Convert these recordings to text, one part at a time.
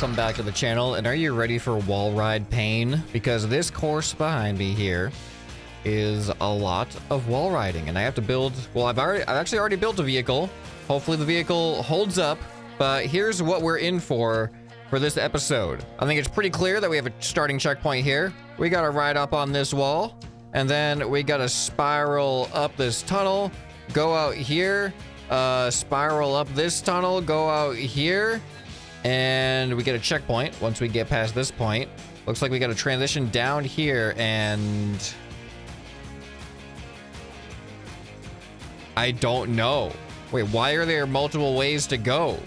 welcome back to the channel. And are you ready for wall ride pain? Because this course behind me here is a lot of wall riding and I have to build, well, I've already, I've actually already built a vehicle. Hopefully the vehicle holds up, but here's what we're in for for this episode. I think it's pretty clear that we have a starting checkpoint here. We got to ride up on this wall and then we got to spiral up this tunnel, go out here, uh, spiral up this tunnel, go out here, and we get a checkpoint once we get past this point. Looks like we got to transition down here and... I don't know. Wait, why are there multiple ways to go?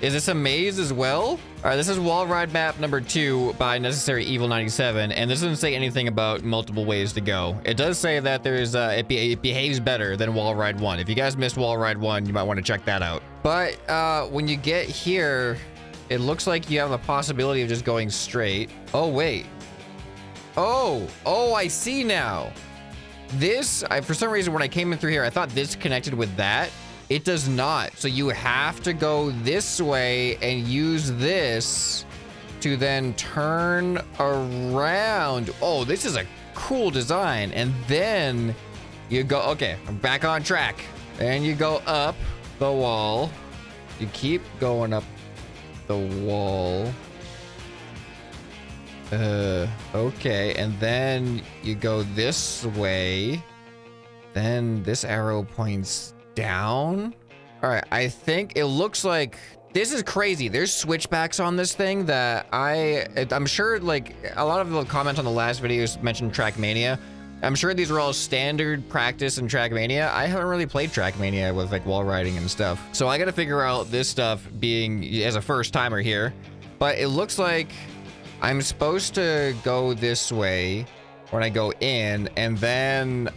Is this a maze as well? All right, this is wall ride map number two by Necessary Evil 97, and this doesn't say anything about multiple ways to go. It does say that there's uh, it, be it behaves better than wall ride one. If you guys missed wall ride one, you might want to check that out. But uh, when you get here, it looks like you have the possibility of just going straight. Oh, wait. Oh, oh, I see now. This, I, for some reason, when I came in through here, I thought this connected with that. It does not. So you have to go this way and use this to then turn around. Oh, this is a cool design. And then you go, okay, I'm back on track. And you go up the wall. You keep going up the wall. Uh, okay. And then you go this way. Then this arrow points down. All right, I think it looks like this is crazy. There's switchbacks on this thing that I, I'm sure like a lot of the comments on the last videos mentioned Trackmania. I'm sure these are all standard practice in Trackmania. I haven't really played Trackmania with like wall riding and stuff. So I got to figure out this stuff being as a first timer here. But it looks like I'm supposed to go this way when I go in and then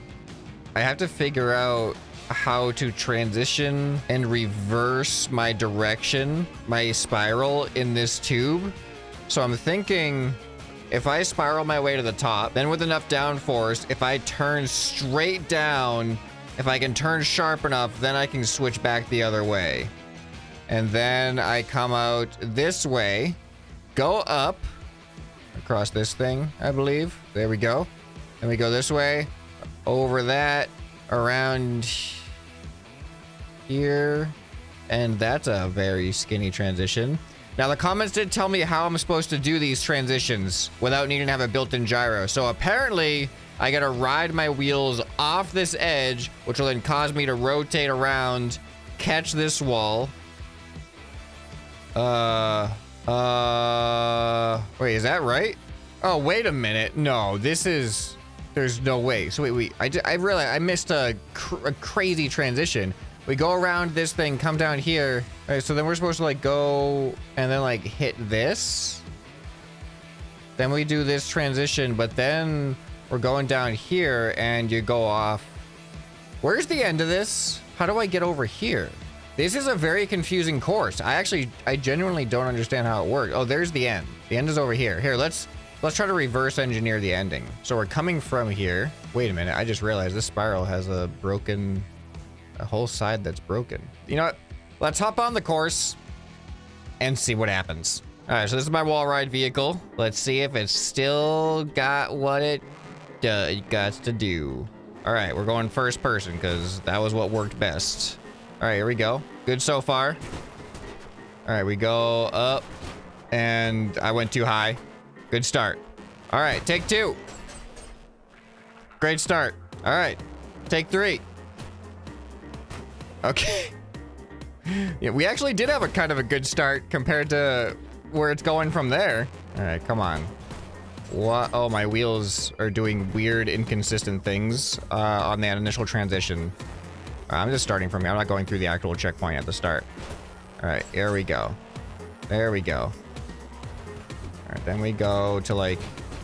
I have to figure out how to transition and reverse my direction, my spiral in this tube. So I'm thinking if I spiral my way to the top, then with enough downforce, if I turn straight down, if I can turn sharp enough, then I can switch back the other way. And then I come out this way, go up across this thing, I believe. There we go. Then we go this way, over that, around here. And that's a very skinny transition. Now, the comments did tell me how I'm supposed to do these transitions without needing to have a built-in gyro. So apparently, I gotta ride my wheels off this edge, which will then cause me to rotate around, catch this wall. Uh, uh, wait, is that right? Oh, wait a minute. No, this is, there's no way. So wait, wait, I, I realized I missed a, cr a crazy transition. We go around this thing, come down here. All right, so then we're supposed to like go and then like hit this. Then we do this transition, but then we're going down here and you go off. Where's the end of this? How do I get over here? This is a very confusing course. I actually, I genuinely don't understand how it works. Oh, there's the end. The end is over here. Here, let's, let's try to reverse engineer the ending. So we're coming from here. Wait a minute. I just realized this spiral has a broken a whole side that's broken. You know what? Let's hop on the course and see what happens. All right, so this is my wall ride vehicle. Let's see if it's still got what it got to do. All right, we're going first person because that was what worked best. All right, here we go. Good so far. All right, we go up and I went too high. Good start. All right, take two. Great start. All right, take three. Okay. yeah, we actually did have a kind of a good start compared to where it's going from there. All right, come on. What? Oh, my wheels are doing weird, inconsistent things uh, on that initial transition. Uh, I'm just starting from here. I'm not going through the actual checkpoint at the start. All right, here we go. There we go. All right, then we go to like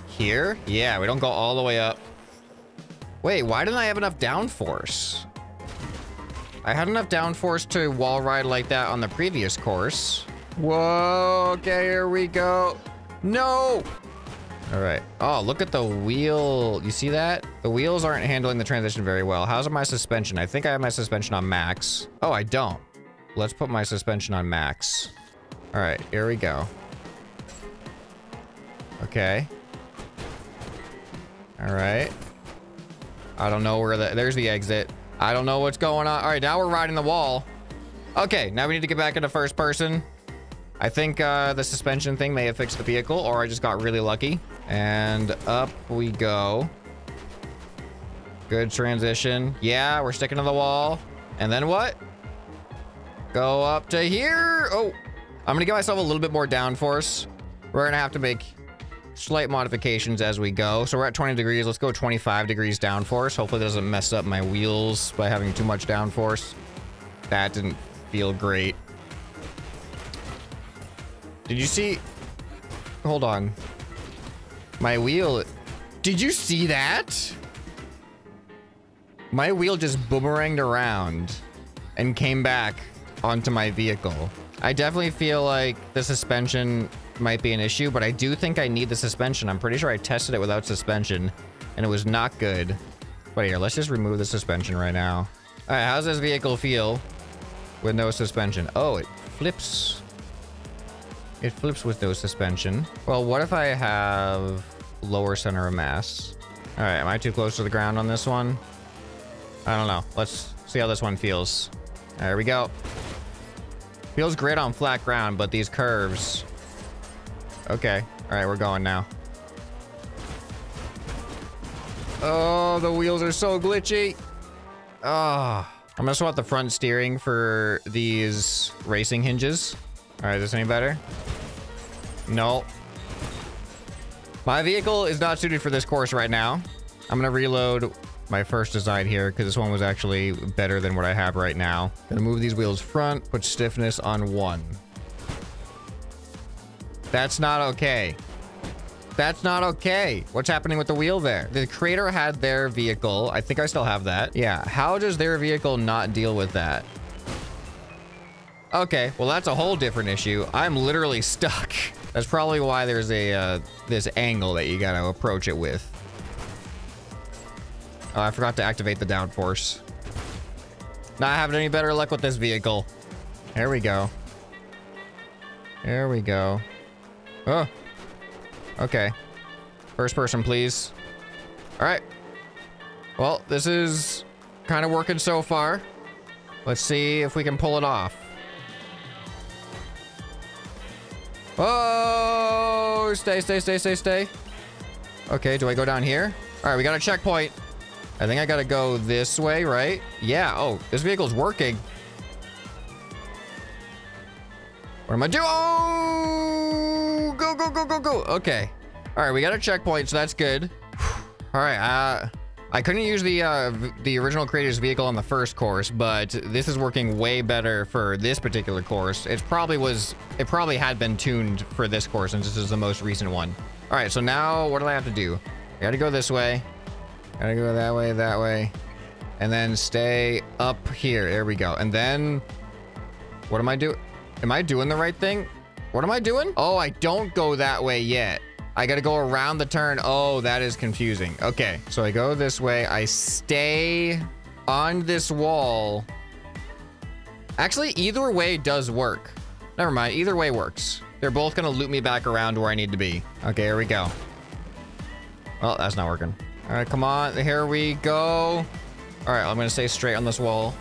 here. Yeah, we don't go all the way up. Wait, why didn't I have enough downforce? I had enough downforce to wall ride like that on the previous course. Whoa, okay, here we go. No! All right. Oh, look at the wheel. You see that? The wheels aren't handling the transition very well. How's my suspension? I think I have my suspension on max. Oh, I don't. Let's put my suspension on max. All right, here we go. Okay. All right. I don't know where the... There's the exit. I don't know what's going on. All right, now we're riding the wall. Okay, now we need to get back into first person. I think uh, the suspension thing may have fixed the vehicle, or I just got really lucky. And up we go. Good transition. Yeah, we're sticking to the wall. And then what? Go up to here. Oh, I'm going to give myself a little bit more downforce. We're going to have to make slight modifications as we go. So we're at 20 degrees. Let's go 25 degrees downforce. Hopefully doesn't mess up my wheels by having too much downforce. That didn't feel great. Did you see? Hold on. My wheel. Did you see that? My wheel just boomeranged around and came back onto my vehicle. I definitely feel like the suspension might be an issue, but I do think I need the suspension. I'm pretty sure I tested it without suspension and it was not good. But here, let's just remove the suspension right now. All right, how's this vehicle feel with no suspension? Oh, it flips. It flips with no suspension. Well, what if I have lower center of mass? All right, am I too close to the ground on this one? I don't know. Let's see how this one feels. There we go. Feels great on flat ground, but these curves Okay. All right, we're going now. Oh, the wheels are so glitchy. Oh, I'm gonna swap the front steering for these racing hinges. All right, is this any better? No. My vehicle is not suited for this course right now. I'm gonna reload my first design here because this one was actually better than what I have right now. Gonna move these wheels front, put stiffness on one. That's not okay. That's not okay. What's happening with the wheel there? The creator had their vehicle. I think I still have that. Yeah. How does their vehicle not deal with that? Okay. Well, that's a whole different issue. I'm literally stuck. That's probably why there's a uh, this angle that you gotta approach it with. Oh, I forgot to activate the downforce. Not having any better luck with this vehicle. There we go. There we go. Oh. Okay. First person, please. All right. Well, this is kind of working so far. Let's see if we can pull it off. Oh, stay, stay, stay, stay, stay. Okay, do I go down here? All right, we got a checkpoint. I think I got to go this way, right? Yeah. Oh, this vehicle's working. What am I doing? Oh, go, go, go, go, go. Okay. All right, we got a checkpoint, so that's good. All right, uh, I couldn't use the uh, the original creator's vehicle on the first course, but this is working way better for this particular course. It probably was, it probably had been tuned for this course since this is the most recent one. All right, so now what do I have to do? I gotta go this way. Gotta go that way, that way. And then stay up here. There we go. And then, what am I doing? Am I doing the right thing? What am I doing? Oh, I don't go that way yet. I gotta go around the turn. Oh, that is confusing. Okay, so I go this way. I stay on this wall. Actually, either way does work. Never mind, either way works. They're both gonna loop me back around where I need to be. Okay, here we go. Well, that's not working. All right, come on, here we go. All right, I'm gonna stay straight on this wall.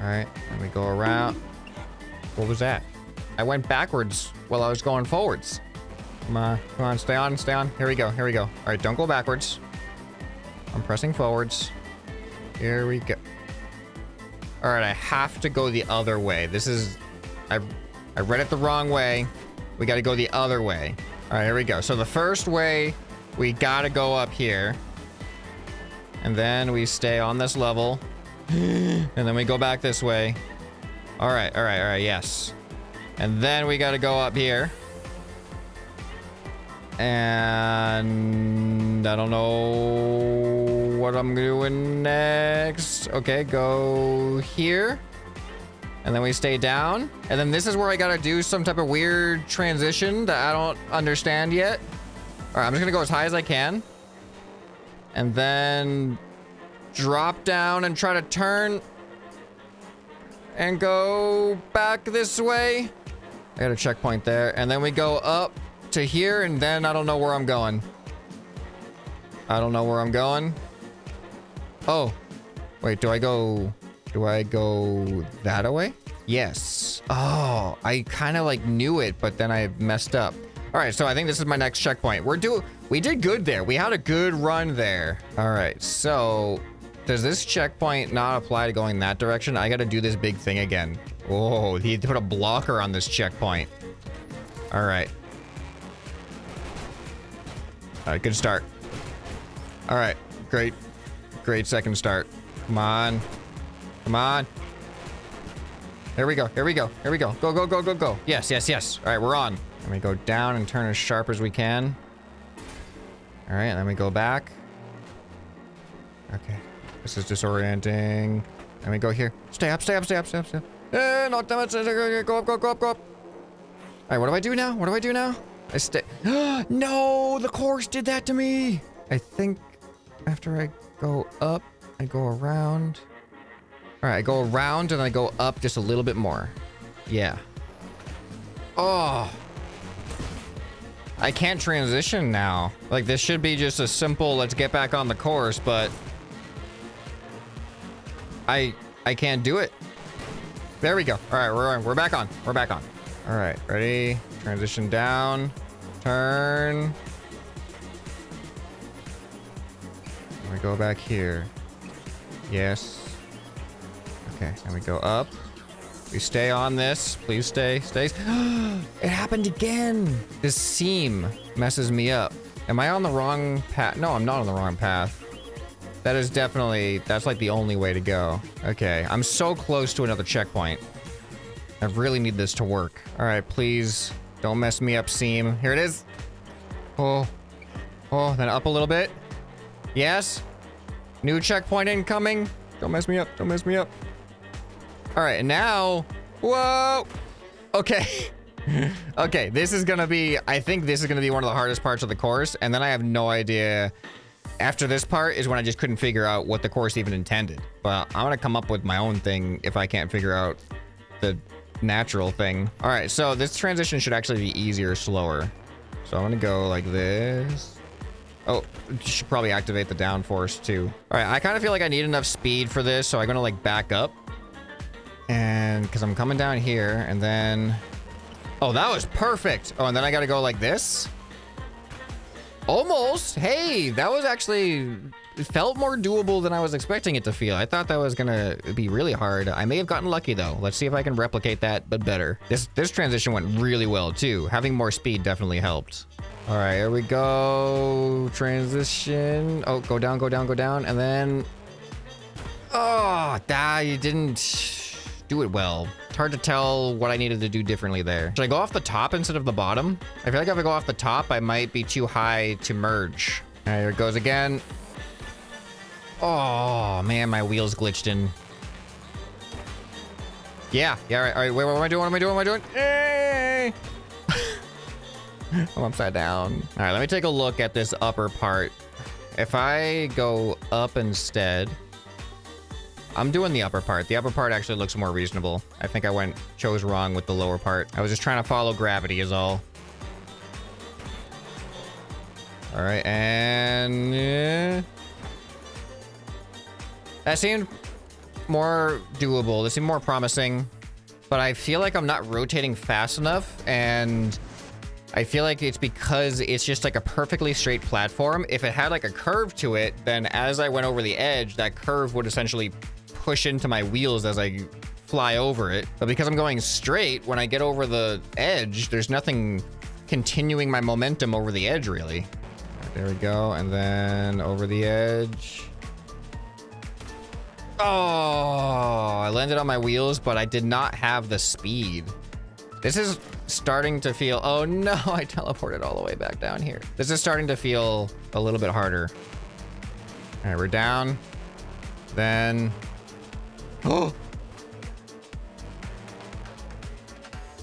All right, let me go around. What was that? I went backwards while I was going forwards. Come on, come on, stay on, stay on. Here we go, here we go. All right, don't go backwards. I'm pressing forwards. Here we go. All right, I have to go the other way. This is, I, I read it the wrong way. We got to go the other way. All right, here we go. So the first way, we got to go up here. And then we stay on this level. and then we go back this way. All right, all right, all right, yes. And then we got to go up here. And I don't know what I'm doing next. Okay, go here. And then we stay down. And then this is where I got to do some type of weird transition that I don't understand yet. All right, I'm just to go as high as I can. And then drop down and try to turn and go back this way. I got a checkpoint there. And then we go up to here, and then I don't know where I'm going. I don't know where I'm going. Oh, wait, do I go, do I go that way? Yes. Oh, I kind of like knew it, but then I messed up. All right, so I think this is my next checkpoint. We're do we did good there. We had a good run there. All right, so does this checkpoint not apply to going that direction? I got to do this big thing again. Oh, he put a blocker on this checkpoint. All right. All right, good start. All right, great, great second start. Come on, come on. Here we go, here we go, here we go. Go, go, go, go, go. Yes, yes, yes. All right, we're on. Let me go down and turn as sharp as we can. All right, then we go back. Okay, this is disorienting. Let me go here. Stay up, stay up, stay up, stay up, stay up. Eh, not that much. Go up, go up, go up, go up. All right, what do I do now? What do I do now? I stay. no, the course did that to me. I think after I go up, I go around. All right, I go around and I go up just a little bit more. Yeah. Oh. I can't transition now. Like, this should be just a simple, let's get back on the course, but... I... I can't do it. There we go. All right, we're, we're back on. We're back on. All right, ready? Transition down. Turn. we go back here. Yes. Okay, and we go up. We stay on this. Please stay. Stay. it happened again. This seam messes me up. Am I on the wrong path? No, I'm not on the wrong path. That is definitely, that's like the only way to go. Okay, I'm so close to another checkpoint. I really need this to work. All right, please don't mess me up, seam. Here it is. Oh, oh, then up a little bit. Yes. New checkpoint incoming. Don't mess me up. Don't mess me up. All right, now, whoa. Okay. okay, this is gonna be, I think this is gonna be one of the hardest parts of the course. And then I have no idea. After this part is when I just couldn't figure out what the course even intended. But I'm gonna come up with my own thing if I can't figure out the natural thing. All right, so this transition should actually be easier, slower. So I'm gonna go like this. Oh, should probably activate the downforce too. All right, I kind of feel like I need enough speed for this, so I'm gonna like back up. And because I'm coming down here and then... Oh, that was perfect. Oh, and then I got to go like this. Almost. Hey, that was actually felt more doable than I was expecting it to feel. I thought that was gonna be really hard. I may have gotten lucky though. Let's see if I can replicate that, but better. This this transition went really well too. Having more speed definitely helped. All right, here we go. Transition. Oh, go down, go down, go down, and then. Oh, that you didn't do it well. It's hard to tell what I needed to do differently there. Should I go off the top instead of the bottom? I feel like if I go off the top, I might be too high to merge. All right, here it goes again. Oh, man, my wheels glitched in. Yeah, yeah, all right, all right. Wait, what am I doing? What am I doing? What am I doing? Hey! I'm upside down. All right, let me take a look at this upper part. If I go up instead, I'm doing the upper part. The upper part actually looks more reasonable. I think I went chose wrong with the lower part. I was just trying to follow gravity is all. All right, and that seemed more doable. This seemed more promising, but I feel like I'm not rotating fast enough, and I feel like it's because it's just like a perfectly straight platform. If it had like a curve to it, then as I went over the edge, that curve would essentially push into my wheels as I fly over it. But because I'm going straight, when I get over the edge, there's nothing continuing my momentum over the edge, really. There we go. And then over the edge. Oh, I landed on my wheels, but I did not have the speed. This is starting to feel, oh no, I teleported all the way back down here. This is starting to feel a little bit harder. All right, we're down. Then Oh!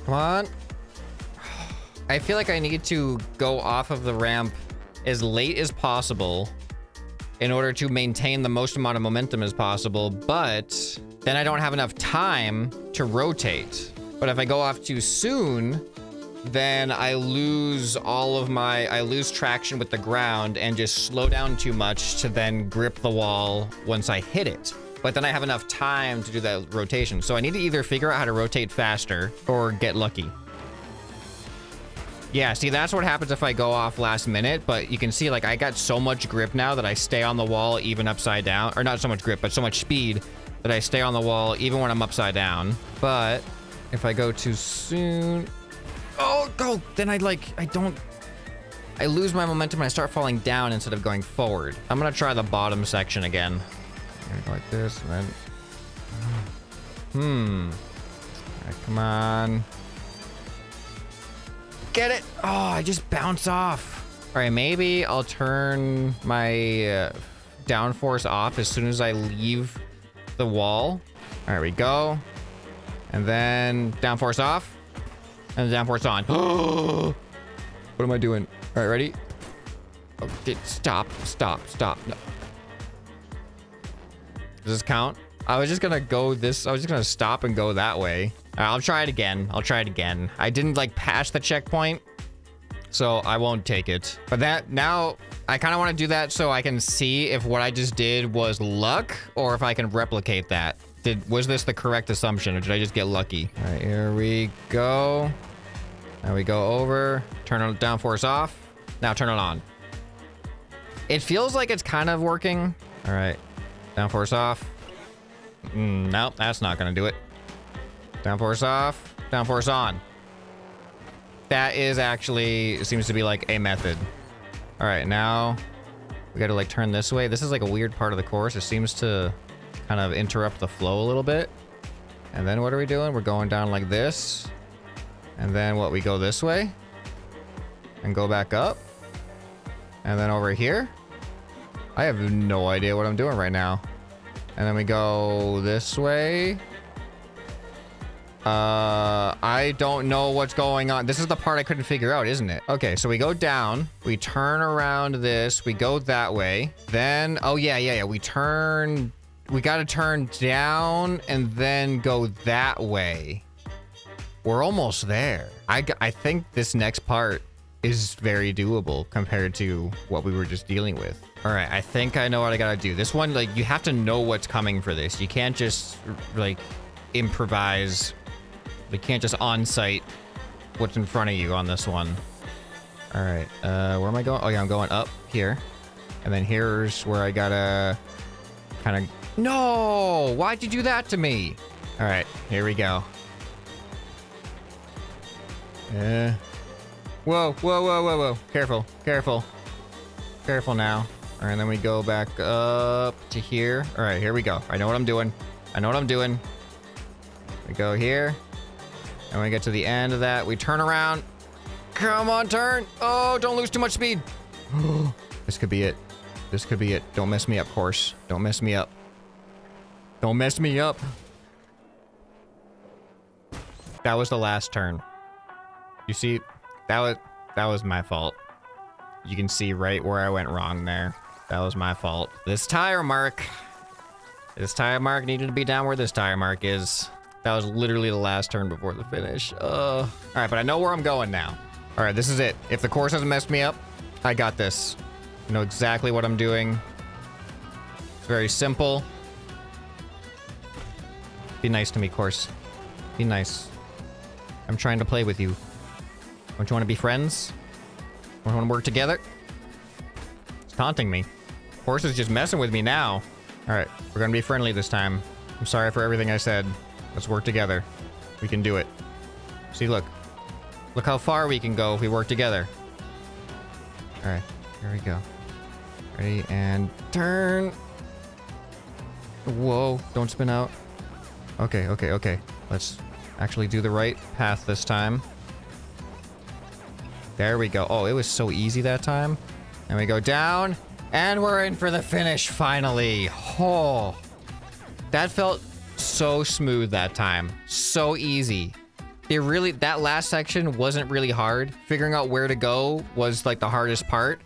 Come on. I feel like I need to go off of the ramp as late as possible in order to maintain the most amount of momentum as possible, but then I don't have enough time to rotate. But if I go off too soon, then I lose all of my, I lose traction with the ground and just slow down too much to then grip the wall once I hit it. But then I have enough time to do that rotation. So I need to either figure out how to rotate faster or get lucky. Yeah, see, that's what happens if I go off last minute, but you can see, like, I got so much grip now that I stay on the wall even upside down. Or not so much grip, but so much speed that I stay on the wall even when I'm upside down. But if I go too soon... Oh, go! Then I, like, I don't... I lose my momentum and I start falling down instead of going forward. I'm gonna try the bottom section again. Go like this, and then... Hmm. Come on. Get it! Oh, I just bounce off. All right, maybe I'll turn my uh, downforce off as soon as I leave the wall. All right, we go. And then downforce off. And downforce on. what am I doing? All right, ready? Okay, stop, stop, stop. No. Does this count? I was just gonna go this, I was just gonna stop and go that way. Uh, I'll try it again. I'll try it again. I didn't like pass the checkpoint, so I won't take it. But that now I kind of want to do that so I can see if what I just did was luck or if I can replicate that. Did was this the correct assumption or did I just get lucky? All right, here we go. Now we go over, turn on downforce off. Now turn it on. It feels like it's kind of working. All right, downforce off. Mm, nope, that's not gonna do it. Downforce off, downforce on. That is actually, seems to be like a method. All right, now we gotta like turn this way. This is like a weird part of the course. It seems to kind of interrupt the flow a little bit. And then what are we doing? We're going down like this. And then what, we go this way? And go back up? And then over here? I have no idea what I'm doing right now. And then we go this way. Uh, I don't know what's going on. This is the part I couldn't figure out, isn't it? Okay, so we go down, we turn around this, we go that way. Then, oh yeah, yeah, yeah. We turn, we got to turn down and then go that way. We're almost there. I, I think this next part is very doable compared to what we were just dealing with. All right, I think I know what I gotta do. This one, like, you have to know what's coming for this. You can't just, like, improvise we can't just on-site what's in front of you on this one. All right, uh, where am I going? Oh yeah, I'm going up here. And then here's where I gotta kind of... No! Why'd you do that to me? All right, here we go. Yeah. Whoa, whoa, whoa, whoa, whoa. Careful, careful. Careful now. All right, and then we go back up to here. All right, here we go. I know what I'm doing. I know what I'm doing. We go here. And we get to the end of that, we turn around. Come on, turn. Oh, don't lose too much speed. this could be it. This could be it. Don't mess me up, horse. Don't mess me up. Don't mess me up. That was the last turn. You see, that was that was my fault. You can see right where I went wrong there. That was my fault. This tire mark. This tire mark needed to be down where this tire mark is. That was literally the last turn before the finish. Uh, all right, but I know where I'm going now. All right, this is it. If the course hasn't messed me up, I got this. I know exactly what I'm doing. It's very simple. Be nice to me, course. Be nice. I'm trying to play with you. Don't you want to be friends? Don't you Want to work together? It's taunting me. Course is just messing with me now. All right, we're gonna be friendly this time. I'm sorry for everything I said. Let's work together. We can do it. See, look. Look how far we can go if we work together. Alright, here we go. Ready, and turn. Whoa, don't spin out. Okay, okay, okay. Let's actually do the right path this time. There we go. Oh, it was so easy that time. And we go down, and we're in for the finish, finally. Oh, that felt so smooth that time. So easy. It really, that last section wasn't really hard. Figuring out where to go was like the hardest part.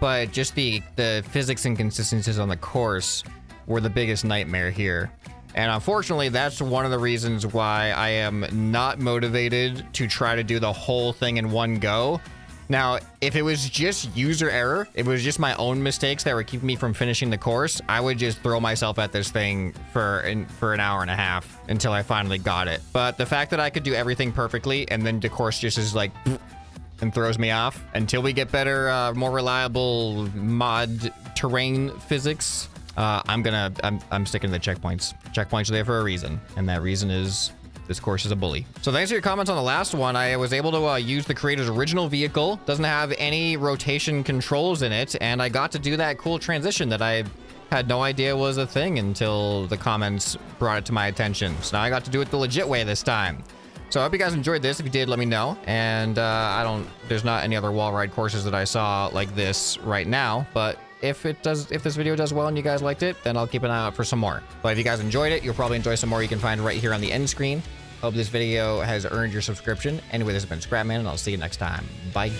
But just the, the physics inconsistencies on the course were the biggest nightmare here. And unfortunately, that's one of the reasons why I am not motivated to try to do the whole thing in one go. Now, if it was just user error, it was just my own mistakes that were keeping me from finishing the course, I would just throw myself at this thing for in, for an hour and a half until I finally got it. But the fact that I could do everything perfectly and then the course just is like and throws me off until we get better, uh, more reliable mod terrain physics. Uh, I'm gonna, I'm, I'm sticking to the checkpoints. Checkpoints are there for a reason, and that reason is this course is a bully. So thanks for your comments on the last one. I was able to uh, use the creator's original vehicle. Doesn't have any rotation controls in it. And I got to do that cool transition that I had no idea was a thing until the comments brought it to my attention. So now I got to do it the legit way this time. So I hope you guys enjoyed this. If you did, let me know. And uh, I don't, there's not any other wall ride courses that I saw like this right now, but if it does, if this video does well and you guys liked it, then I'll keep an eye out for some more. But if you guys enjoyed it, you'll probably enjoy some more you can find right here on the end screen. Hope this video has earned your subscription. Anyway, this has been Scrapman, and I'll see you next time. Bye.